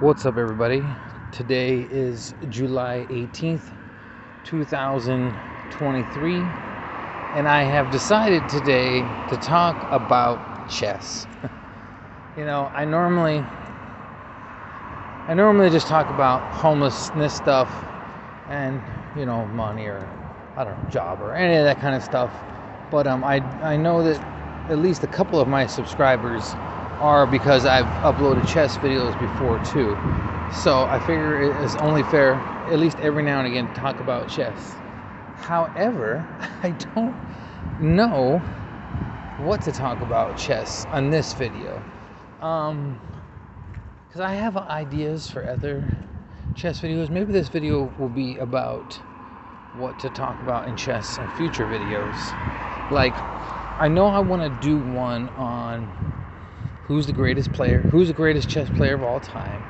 What's up, everybody? Today is July 18th, 2023, and I have decided today to talk about chess. you know, I normally I normally just talk about homelessness stuff and, you know, money or I don't know, job or any of that kind of stuff. But um I I know that at least a couple of my subscribers are because I've uploaded chess videos before too. So I figure it is only fair, at least every now and again, to talk about chess. However, I don't know what to talk about chess on this video. Um, because I have ideas for other chess videos. Maybe this video will be about what to talk about in chess in future videos. Like, I know I want to do one on who's the greatest player, who's the greatest chess player of all time.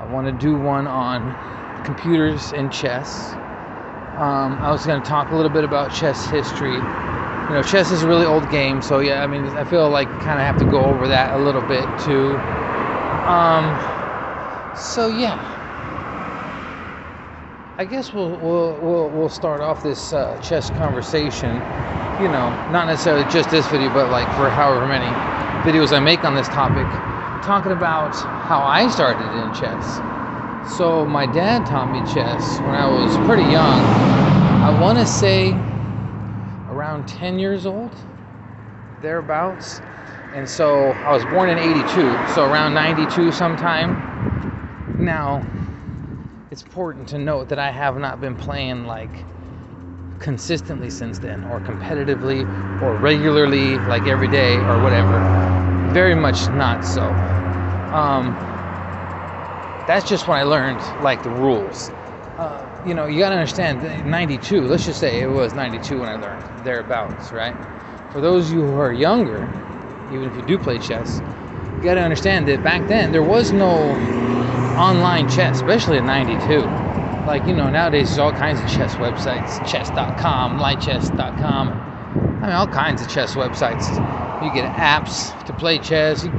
I want to do one on computers and chess. Um, I was going to talk a little bit about chess history. You know, chess is a really old game, so yeah, I mean, I feel like kind of have to go over that a little bit too. Um, so yeah, I guess we'll we'll we'll, we'll start off this uh, chess conversation. You know, not necessarily just this video, but like for however many videos I make on this topic, talking about how I started in chess. So, my dad taught me chess when I was pretty young. I want to say around 10 years old, thereabouts. And so, I was born in 82, so around 92 sometime. Now, it's important to note that I have not been playing like consistently since then, or competitively, or regularly, like every day, or whatever. Very much not so. Um, that's just when I learned like the rules. Uh, you know, you gotta understand. 92. Let's just say it was 92 when I learned thereabouts, right? For those of you who are younger, even if you do play chess, you gotta understand that back then there was no online chess, especially in 92 like you know nowadays there's all kinds of chess websites chess.com lichess.com i mean all kinds of chess websites. You get apps to play chess you,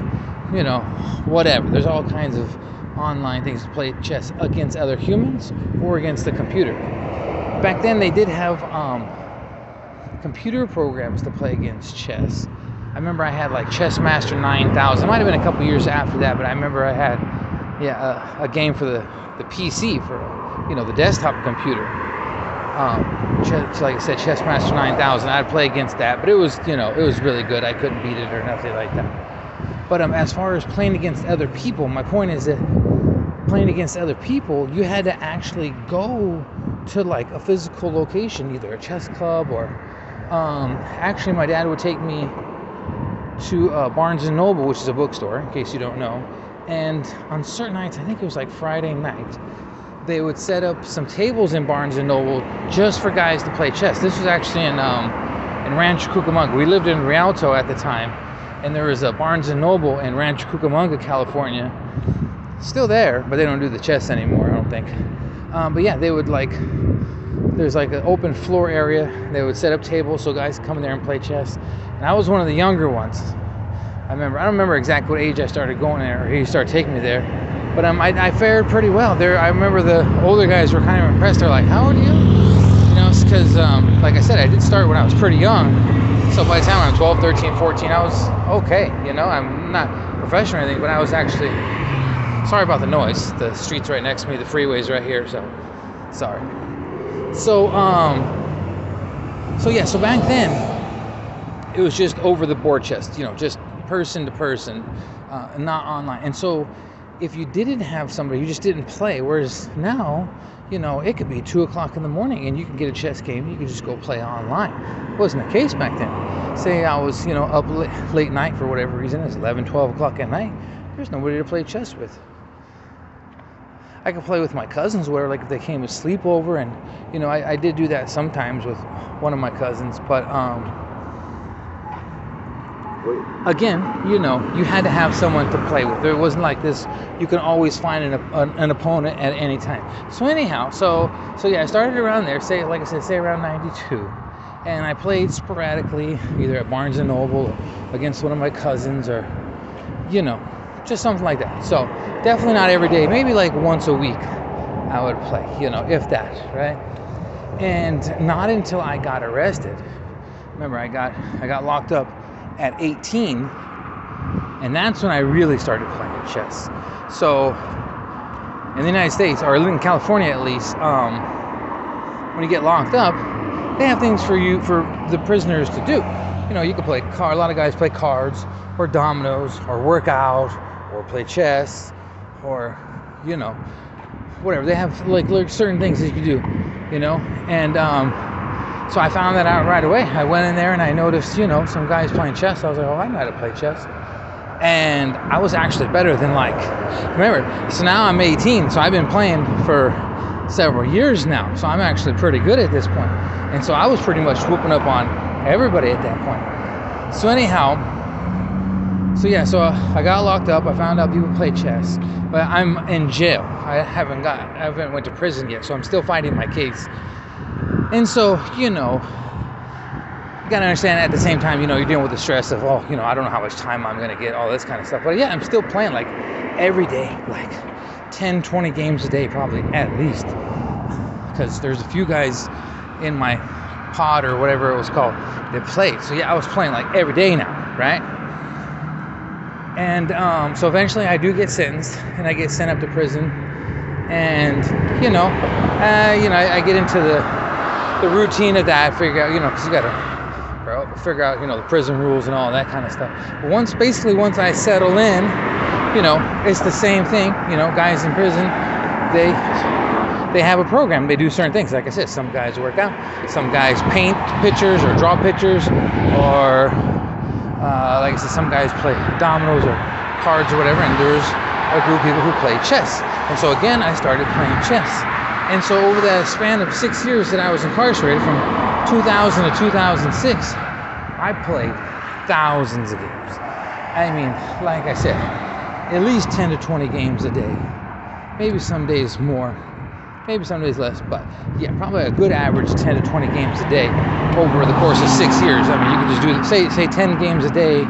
know whatever. There's all kinds of online things to play chess against other humans or against the computer. Back then they did have um, computer programs to play against chess. I remember i had like chessmaster 9000 it might have been a couple years after that but i remember i had yeah a, a game for the the pc for you know, the desktop computer. Um, like I said, Chessmaster 9000. I'd play against that, but it was, you know, it was really good. I couldn't beat it or nothing like that. But um, as far as playing against other people, my point is that playing against other people, you had to actually go to like a physical location, either a chess club or. Um, actually, my dad would take me to uh, Barnes and Noble, which is a bookstore, in case you don't know. And on certain nights, I think it was like Friday night, they would set up some tables in Barnes and Noble just for guys to play chess. This was actually in um, in Rancho Cucamonga. We lived in Rialto at the time, and there was a Barnes and Noble in Rancho Cucamonga, California. Still there, but they don't do the chess anymore. I don't think. Um, but yeah, they would like. There's like an open floor area. They would set up tables so guys come in there and play chess. And I was one of the younger ones. I remember. I don't remember exactly what age I started going there, or he started taking me there but um, I, I, fared pretty well. There, I remember the older guys were kind of impressed. They're like, "How old are you?" You know, it's because um, like I said, I did start when I was pretty young. So by the time I'm 12, 13, 14, I was okay. You know, I'm not professional or anything, but I was actually. Sorry about the noise. The street's right next to me. The freeway's right here. So, sorry. So, um, so yeah. So back then, it was just over the board chess. You know, just person to person, uh, not online. And so if you didn't have somebody, you just didn't play. Whereas now, you know, it could be two o'clock in the morning and you can get a chess game. You can just go play online. Wasn't the case back then. Say I was, you know, up late, late night for whatever reason. It's 11, 12 o'clock at night. There's nobody to play chess with. I could play with my cousins, where like if they came to sleep over, and you know, I, I did do that sometimes with one of my cousins, but um, again, you know, you had to have someone to play with. There wasn't like this. You can always find an, an, an, opponent at any time. So anyhow, so so yeah, I started around there. Say like I said, say around '92, and I played sporadically, either at Barnes and Noble or against one of my cousins, or you know, just something like that. So definitely not every day. Maybe like once a week, I would play. You know, if that, right? And not until I got arrested. Remember, I got I got locked up at 18, and that's when I really started playing chess. So, in the United States, or in California at least, um, when you get locked up, they have things for you for the prisoners to do. You know, you can play car. A lot of guys play cards, or dominoes, or work out, or play chess, or you know, whatever. They have like, like certain things that you can do. You know, and um, so I found that out right away. I went in there and I noticed, you know, some guys playing chess. I was like, oh, I know how to play chess. And I was actually better than like, remember, so now I'm 18, so I've been playing for several years now. So I'm actually pretty good at this point. And so I was pretty much whooping up on everybody at that point. So anyhow, so yeah, so uh, I got locked up. I found out people play chess, but I'm in jail. I haven't got, I haven't went to prison yet, so I'm still fighting my case. And so, you know, you gotta understand at the same time, you know, you're dealing with the stress of, oh, you know, I don't know how much time I'm gonna get, all this kind of stuff. But yeah, I'm still playing like every day, like 10, 20 games a day, probably at least. Because there's a few guys in my pod or whatever it was called that played. So yeah, I was playing like every day now, right? And um, so eventually I do get sentenced and I get sent up to prison. And, you know, uh, you know, I, I get into the the routine of that, figure out, you know, because you got to figure out, you know, the prison rules and all that kind of stuff. But once, basically, once I settle in, you know, it's the same thing. You know, guys in prison, they they have a program. They do certain things. Like I said, some guys work out, some guys paint pictures or draw pictures, or uh, like I said, some guys play dominoes or cards or whatever. And there's a group of people who play chess. And so again, I started playing chess. And so over that span of six years that I was incarcerated from 2000 to 2006, I played thousands of games. I mean, like I said, at least 10 to 20 games a day. Maybe some days more, maybe some days less, but yeah, probably a good average 10 to 20 games a day over the course of six years. I mean, you can just do say say 10 games a day.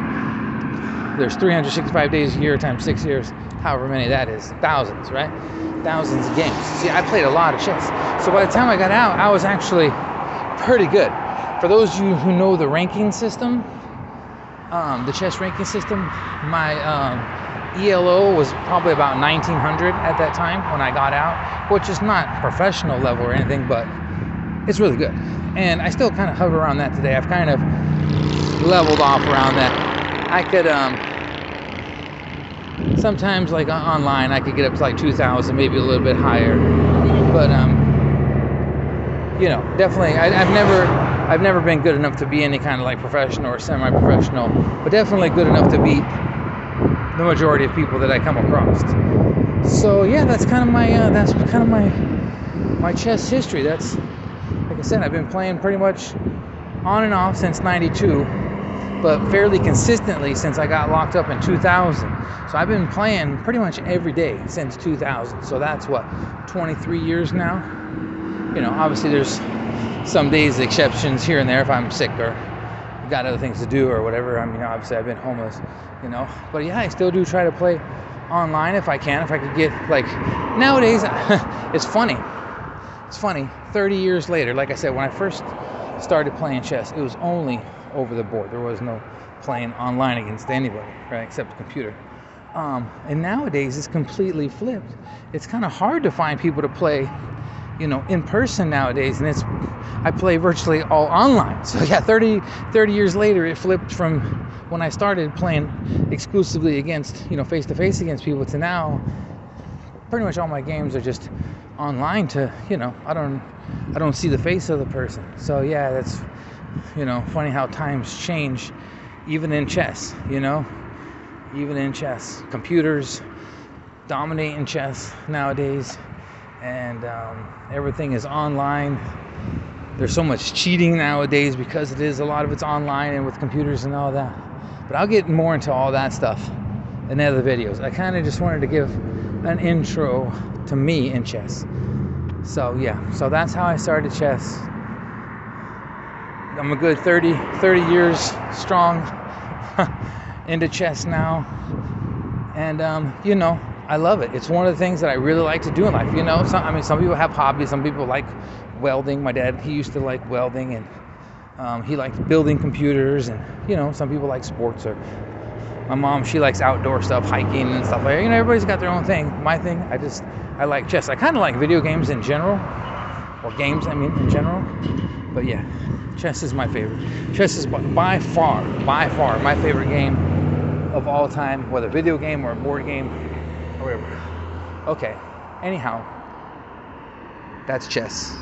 There's 365 days a year times six years, however many that is, thousands, right? thousands of games. See, I played a lot of chess. So by the time I got out, I was actually pretty good. For those of you who know the ranking system, um, the chess ranking system, my um, ELO was probably about 1900 at that time when I got out, which is not professional level or anything, but it's really good. And I still kind of hover around that today. I've kind of leveled off around that. I could um, sometimes like online I could get up to like 2000 maybe a little bit higher. But um you know definitely I, have never I've never been good enough to be any kind of like professional or semi-professional but definitely good enough to beat the majority of people that I come across. So yeah that's kind of my uh, that's kind of my my chess history. That's like I said I've been playing pretty much on and off since 92 but fairly consistently since I got locked up in 2000. So I've been playing pretty much every day since 2000. So that's what 23 years now. You know, obviously there's some days exceptions here and there if I'm sick or got other things to do or whatever. I mean, obviously I've been homeless, you know. But yeah, I still do try to play online if I can. If I could get like nowadays, it's funny. It's funny. 30 years later, like I said, when I first started playing chess, it was only over the board. There was no playing online against anybody, right, except a computer. Um, and nowadays it's completely flipped. It's kind of hard to find people to play, you know, in person nowadays. And it's, I play virtually all online. So yeah, 30, 30 years later, it flipped from when I started playing exclusively against, you know, face to face against people to now, pretty much all my games are just online to, you know, I don't, I don't see the face of the person. So yeah, that's you know, funny how times change, even in chess, you know, even in chess. Computers dominate in chess nowadays, and um, everything is online. There's so much cheating nowadays because it is a lot of it's online and with computers and all that. But I'll get more into all that stuff in other videos. I kind of just wanted to give an intro to me in chess. So, yeah, so that's how I started chess. I'm a good 30, 30 years strong into chess now. And, um, you know, I love it. It's one of the things that I really like to do in life. You know, some, I mean, some people have hobbies. Some people like welding. My dad, he used to like welding, and um, he liked building computers. And you know, some people like sports. Or my mom, she likes outdoor stuff, hiking and stuff like that. You know, everybody's got their own thing. My thing, I just, I like chess. I kind of like video games in general, or games, I mean, in general. But yeah, chess is my favorite. Chess is by far, by far, my favorite game of all time, whether video game or board game or whatever. Okay, anyhow, that's chess.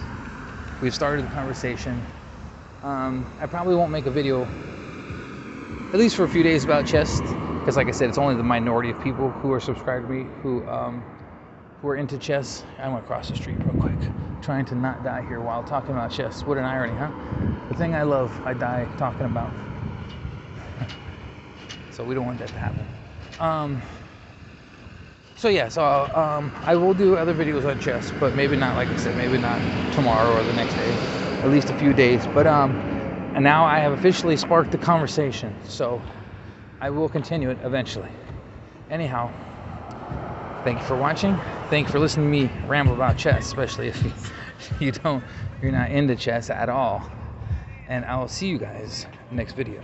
We've started the conversation. Um, I probably won't make a video, at least for a few days, about chess, because like I said, it's only the minority of people who are subscribed to me who um, who are into chess. I went across the street real quick, trying to not die here while talking about chess. What an irony, huh? The thing I love, I die talking about. so we don't want that to happen. Um, so yeah, so um, I will do other videos on chess, but maybe not, like I said, maybe not tomorrow or the next day, at least a few days. But um, and now I have officially sparked the conversation, so I will continue it eventually. Anyhow, thank you for watching. Thank you for listening to me ramble about chess, especially if you, you don't, you're not into chess at all. And I will see you guys next video.